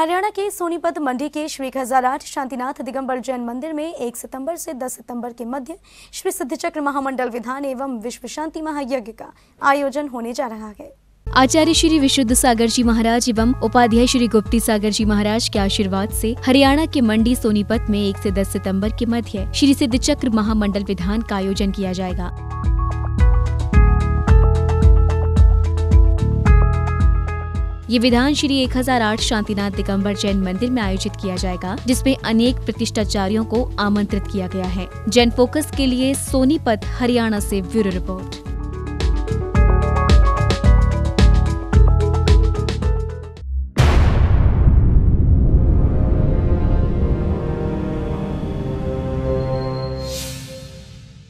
हरियाणा के सोनीपत मंडी के श्री आठ शांतिनाथ दिगंबर जैन मंदिर में 1 सितंबर से 10 सितंबर के मध्य श्री सिद्धचक्र महामंडल विधान एवं विश्व शांति महायज्ञ का आयोजन होने जा रहा है। आचार्य श्री विशुद्ध सागर जी महाराज एवं उपाध्याय श्री गुप्ती सागर जी महाराज के आशीर्वाद से हरियाणा के मंडी सोनीपत में 1 से 10 सितंबर के मध्य श्री सिद्ध चक्र महामंडल विधान का आयोजन किया जाएगा। ये विधान श्री 1008 शांतिनाथ दिगम्बर जैन मंदिर में आयोजित किया जाएगा, जिसमें अनेक प्रतिष्ठाचार्यों को आमंत्रित किया गया है। जैन फोकस के लिए सोनीपत, हरियाणा से ब्यूरो रिपोर्ट।